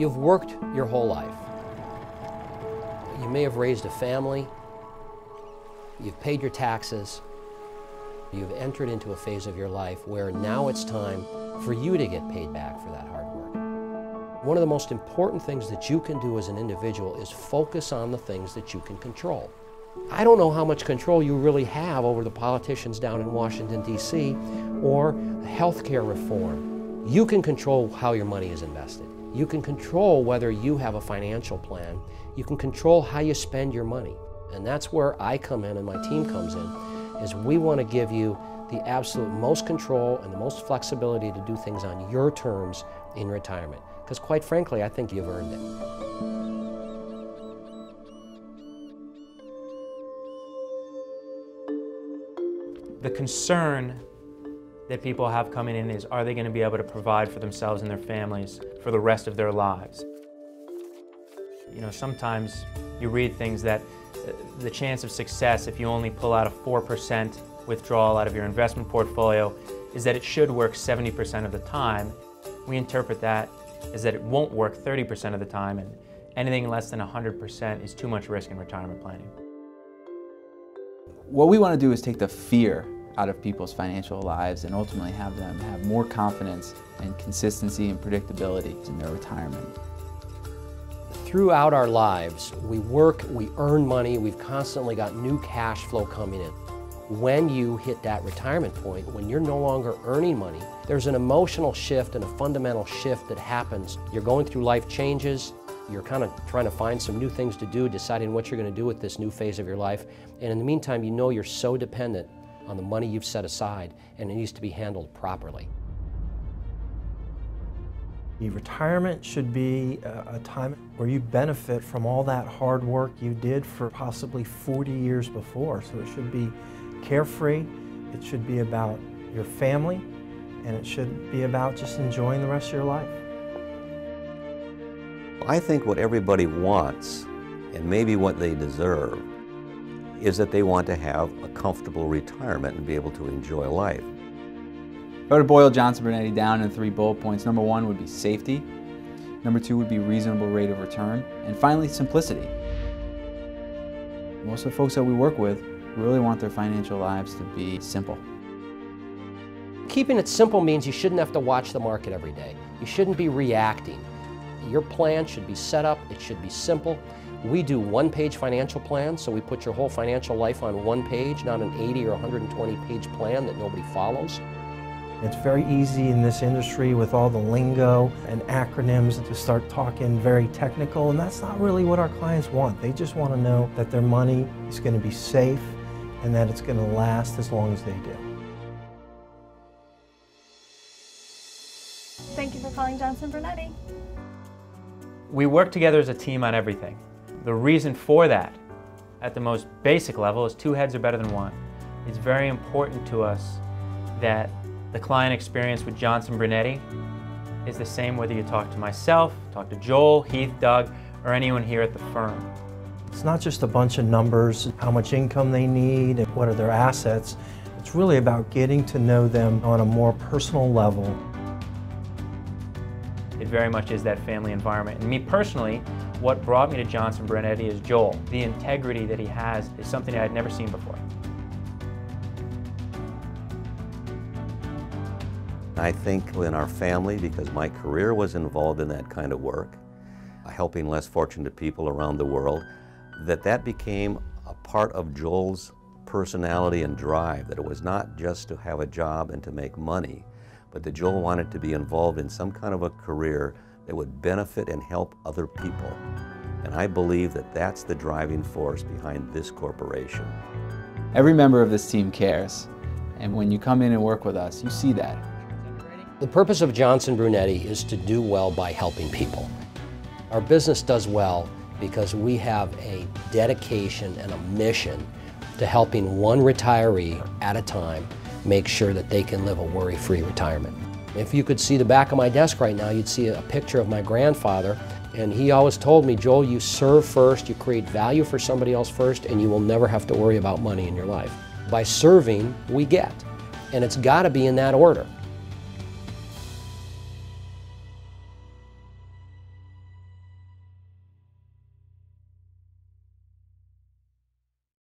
You've worked your whole life. You may have raised a family, you've paid your taxes, you've entered into a phase of your life where now it's time for you to get paid back for that hard work. One of the most important things that you can do as an individual is focus on the things that you can control. I don't know how much control you really have over the politicians down in Washington, D.C., or health care reform. You can control how your money is invested. You can control whether you have a financial plan. You can control how you spend your money. And that's where I come in and my team comes in, is we want to give you the absolute most control and the most flexibility to do things on your terms in retirement. Because quite frankly, I think you've earned it. The concern that people have coming in is are they going to be able to provide for themselves and their families for the rest of their lives? You know, sometimes you read things that uh, the chance of success if you only pull out a 4% withdrawal out of your investment portfolio is that it should work 70% of the time. We interpret that as that it won't work 30% of the time and anything less than 100% is too much risk in retirement planning. What we want to do is take the fear out of people's financial lives and ultimately have them have more confidence and consistency and predictability in their retirement. Throughout our lives, we work, we earn money, we've constantly got new cash flow coming in. When you hit that retirement point, when you're no longer earning money, there's an emotional shift and a fundamental shift that happens. You're going through life changes, you're kind of trying to find some new things to do, deciding what you're going to do with this new phase of your life. And in the meantime, you know you're so dependent on the money you've set aside and it needs to be handled properly. The retirement should be a time where you benefit from all that hard work you did for possibly 40 years before. So it should be carefree, it should be about your family, and it should be about just enjoying the rest of your life. I think what everybody wants, and maybe what they deserve, is that they want to have a comfortable retirement and be able to enjoy life. If I were to boil Johnson Brunetti down in three bullet points, number one would be safety, number two would be reasonable rate of return, and finally simplicity. Most of the folks that we work with really want their financial lives to be simple. Keeping it simple means you shouldn't have to watch the market every day. You shouldn't be reacting. Your plan should be set up, it should be simple. We do one-page financial plans, so we put your whole financial life on one page, not an 80 or 120 page plan that nobody follows. It's very easy in this industry with all the lingo and acronyms to start talking very technical, and that's not really what our clients want. They just want to know that their money is going to be safe and that it's going to last as long as they do. Thank you for calling Johnson Brunetti. We work together as a team on everything. The reason for that, at the most basic level, is two heads are better than one. It's very important to us that the client experience with Johnson Brunetti is the same whether you talk to myself, talk to Joel, Heath, Doug, or anyone here at the firm. It's not just a bunch of numbers, how much income they need, and what are their assets. It's really about getting to know them on a more personal level very much is that family environment. And me personally, what brought me to Johnson Brunetti is Joel. The integrity that he has is something I had never seen before. I think in our family, because my career was involved in that kind of work, helping less fortunate people around the world, that that became a part of Joel's personality and drive, that it was not just to have a job and to make money, but that Joel wanted to be involved in some kind of a career that would benefit and help other people. And I believe that that's the driving force behind this corporation. Every member of this team cares. And when you come in and work with us, you see that. The purpose of Johnson Brunetti is to do well by helping people. Our business does well because we have a dedication and a mission to helping one retiree at a time make sure that they can live a worry-free retirement. If you could see the back of my desk right now, you'd see a picture of my grandfather, and he always told me, Joel, you serve first, you create value for somebody else first, and you will never have to worry about money in your life. By serving, we get. And it's got to be in that order.